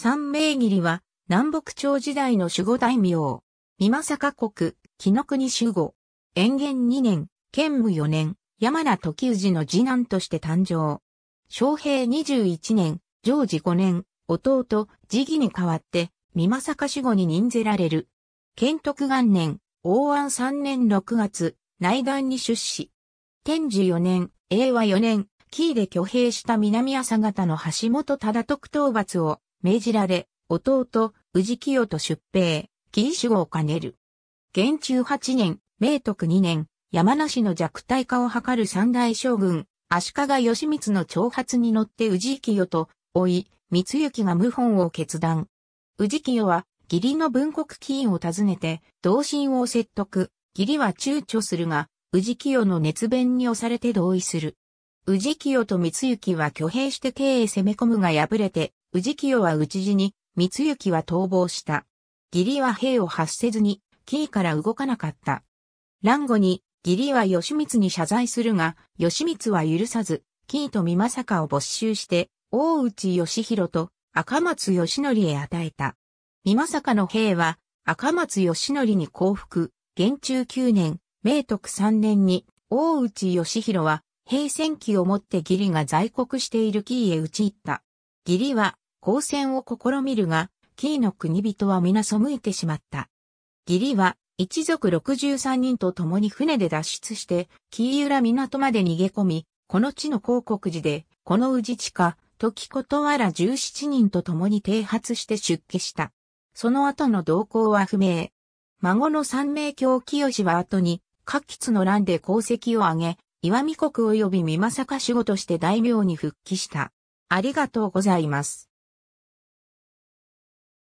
三名義は、南北朝時代の守護大名。三政国、木の国守護。延元2年、建武4年、山名時氏の次男として誕生。昌平21年、常時5年、弟、次義に代わって、三政守護に任ぜられる。建徳元年、王安3年6月、内壇に出資。天寿4年、永和4年、キーで挙兵した南朝方の橋本忠徳討伐を命じられ、弟、氏清と出兵、キー守護を兼ねる。元中8年、明徳2年、山梨の弱体化を図る三大将軍、足利義満の挑発に乗って氏清と、追い、光行が謀反を決断。氏清は、義理の文国起員を訪ねて、同心を説得、義理は躊躇するが、氏清の熱弁に押されて同意する。氏清と光行は挙兵して経営攻め込むが敗れて、氏清は討ち死に、光行は逃亡した。義理は兵を発せずに、キーから動かなかった。乱後に、義理は義満に謝罪するが、義満は許さず、キーと美政を没収して、大内義弘と赤松義則へ与えた。美政の兵は、赤松義則に降伏、元中9年、明徳3年に、大内義弘は、兵戦機をもって義理が在国しているキーへ打ち入った。義理は、交戦を試みるが、キーの国人は皆背いてしまった。義理は、一族63人と共に船で脱出して、キー浦港まで逃げ込み、この地の広告寺で、この宇治地下、時断ら17人と共に停発して出家した。その後の動向は不明。孫の三名教清は後に、各吉の乱で功績を挙げ、岩見国及び美政守護として大名に復帰した。ありがとうございます。